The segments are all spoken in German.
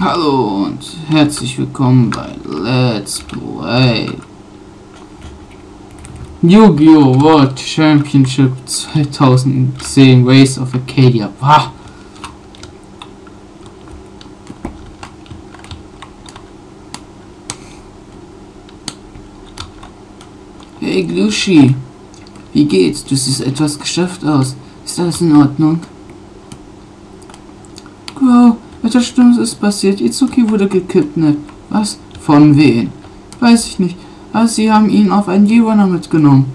Hallo und herzlich willkommen bei Let's Play Yu-Gi-Oh! World Championship 2010 Race of Arcadia. Wah! Hey Glushi, wie geht's? Du siehst etwas geschafft aus. Ist alles in Ordnung? Grow, etwas Schlimmes ist passiert. Izuki wurde gekidnappt. Was? Von wem? Weiß ich nicht. Aber sie haben ihn auf einen Jiwana mitgenommen.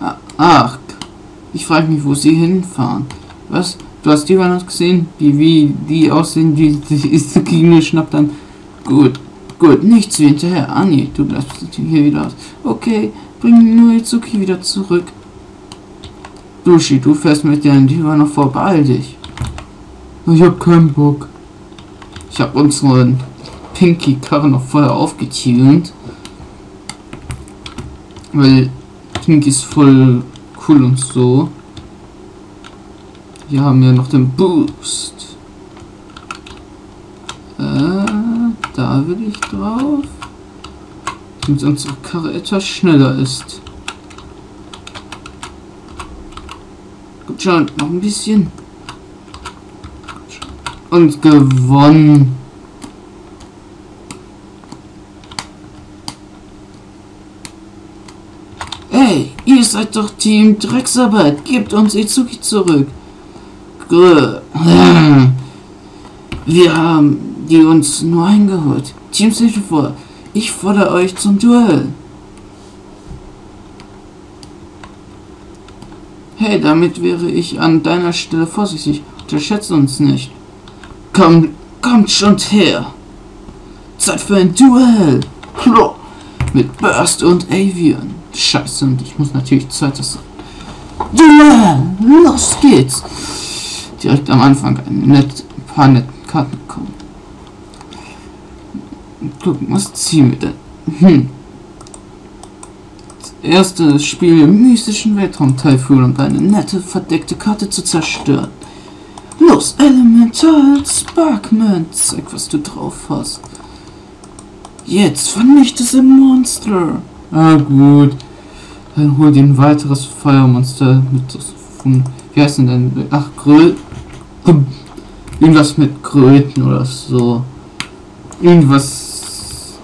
Ah, Ach, ich frage mich, wo sie hinfahren. Was? Du hast Jiwanas gesehen? Die wie die aussehen, die, die Izuki geschnappt haben? Gut, gut, nichts wie hinterher. Anni, du bleibst hier wieder aus. Okay, bring nur Izuki wieder zurück. Dushi, du fährst mit der Jiwana vor, beeil dich. Ich hab keinen Bock. Ich hab unseren Pinky Karre noch vorher aufgetunt. Weil Pinky ist voll cool und so. Wir haben ja noch den Boost. Äh, da will ich drauf. Damit unsere Karre etwas schneller ist. Gut schon, noch ein bisschen und gewonnen. Hey, ihr seid doch Team Drecksarbeit. Gebt uns Izuki zurück. Wir haben die uns nur eingeholt. Team City vor. Ich fordere euch zum Duell. Hey, damit wäre ich an deiner Stelle vorsichtig. Unterschätze uns nicht. Komm, kommt schon her. Zeit für ein Duell. Mit Burst und Avian. Scheiße, und ich muss natürlich zweites sein. Duell! Los geht's! Direkt am Anfang ein, net, ein paar nette Karten bekommen. Gucken, was ziehen wir denn? Hm. Das erste Spiel im mystischen Weltraum-Typhoon, um eine nette, verdeckte Karte zu zerstören. Los, Elemental Sparkman, zeig, was du drauf hast. Jetzt vernichte es im Monster. Ah, gut. Dann hol dir ein weiteres Feuermonster mit von, wie heißt denn denn? Ach, Grö... Irgendwas mit Kröten oder so. Irgendwas...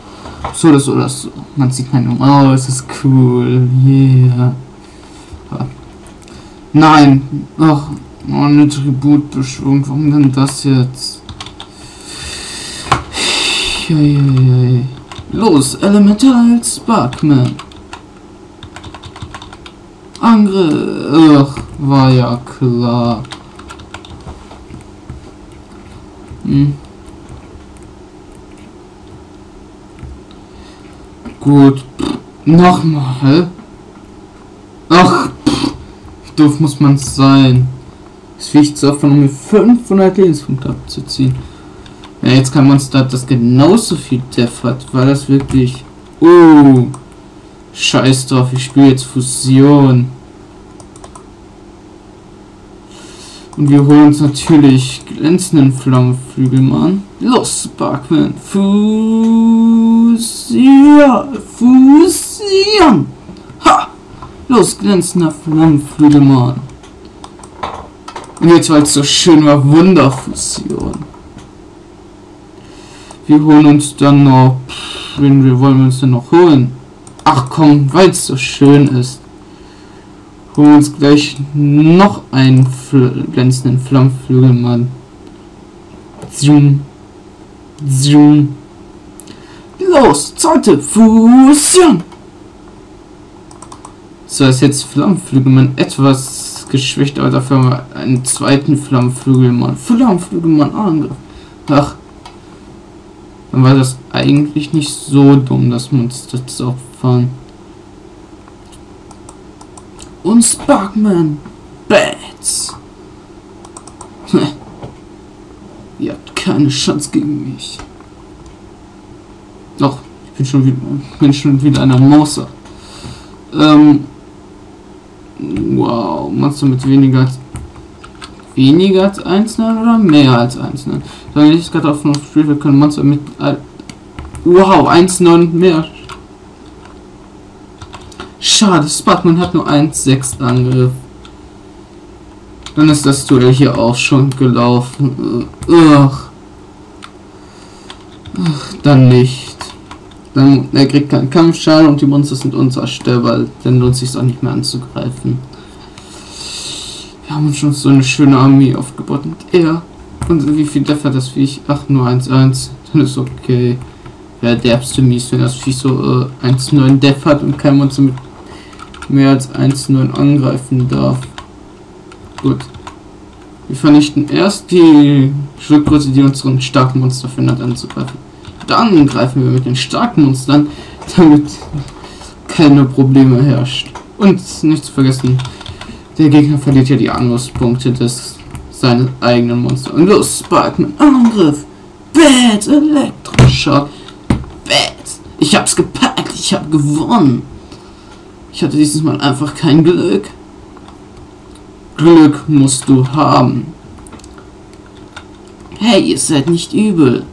So so oder so. Man sieht keine... Oh, es ist cool. Yeah. Nein. Ach, Oh, eine Tributbeschwung. Warum denn das jetzt? Los, Elemental Sparkman. Angriff. Ach, war ja klar. Hm. Gut. Nochmal. Ach, wie doof muss man sein? Das Viech davon um 500 Lebenspunkte abzuziehen. Ja, jetzt kann man Monster, das genauso viel Def hat, weil das wirklich... Oh, scheiß drauf, ich spiele jetzt Fusion. Und wir holen uns natürlich glänzenden Flammenflügelmann. Los, Sparkman. Fusion. Fusion. Ha! Los, glänzender Flammenflügelmann. Und jetzt, weil es so schön war, Wunderfusion. Wir holen uns dann noch. Wen wir wollen wir uns denn noch holen? Ach komm, weil es so schön ist. Holen wir uns gleich noch einen Fl glänzenden Flammflügelmann. Zoom. Zoom. Los, zweite Fusion. So ist jetzt Flammflügelmann etwas geschwächt, aber dafür haben wir einen zweiten Flammenflügelmann. Flammenflügelmann Angriff. Ach. Dann war das eigentlich nicht so dumm, das Monster zu opfern. Und Sparkman. Bats. Ihr habt keine Chance gegen mich. Doch, ich bin schon wieder, bin schon wieder einer Mauser. Ähm, Wow, Monster mit weniger weniger als 1,9 oder mehr als 1,9? Sondern ich gerade auf Street, wir können Monster mit. Äh, wow, 1,9 mehr. Schade, Sparkman hat nur 1,6 Angriff. Dann ist das Duell hier auch schon gelaufen. Ugh. Ach, dann nicht. Dann er kriegt keinen Kampfschaden und die Monster sind unzerstörbar. Dann lohnt sich auch nicht mehr anzugreifen. Haben schon so eine schöne Armee aufgebaut und er. Und wie viel Def das Viech? Ach, nur 1-1. Dann ist okay. Ja, derbste mies, wenn das Viech so äh, 1-9 Def hat und kein Monster mit mehr als 1-9 angreifen darf. Gut. Wir vernichten erst die Schildkröte, die unseren starken Monster findet, anzugreifen. Dann greifen wir mit den starken Monstern, damit keine Probleme herrscht. Und nicht zu vergessen, der Gegner verliert ja die Angriffspunkte des seines eigenen Monsters. Und los, Sparkman, Angriff! Bad Elektroschock! Bad! Ich hab's gepackt, ich hab gewonnen! Ich hatte dieses Mal einfach kein Glück. Glück musst du haben. Hey, ihr seid nicht übel.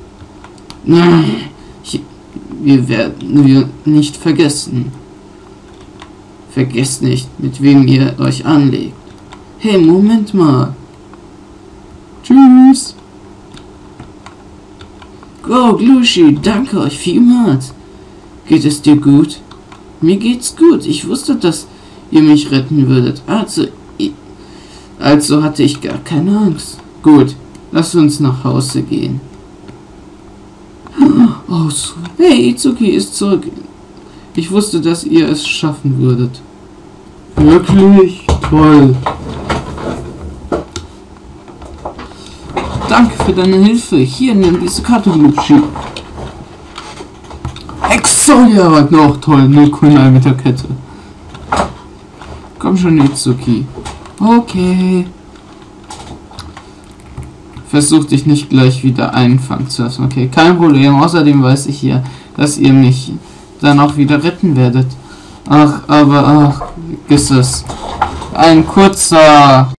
Ich, wir werden wir nicht vergessen. Vergesst nicht, mit wem ihr euch anlegt. Hey, Moment mal. Tschüss. Go, Glushi, danke euch vielmals. Geht es dir gut? Mir geht's gut. Ich wusste, dass ihr mich retten würdet. Also, also hatte ich gar keine Angst. Gut, lass uns nach Hause gehen. Oh, hey, Itsuki ist zurück. Ich wusste, dass ihr es schaffen würdet. Wirklich toll. Danke für deine Hilfe. Hier, nimm diese Karte, Lutschi. Exodia noch toll. Nur Kunai mit der Kette. Komm schon, Itsuki. Okay. Versuch dich nicht gleich wieder einfangen zu lassen. Okay, kein Problem. Außerdem weiß ich hier, dass ihr mich dann auch wieder retten werdet. Ach, aber ach, ist es. Ein kurzer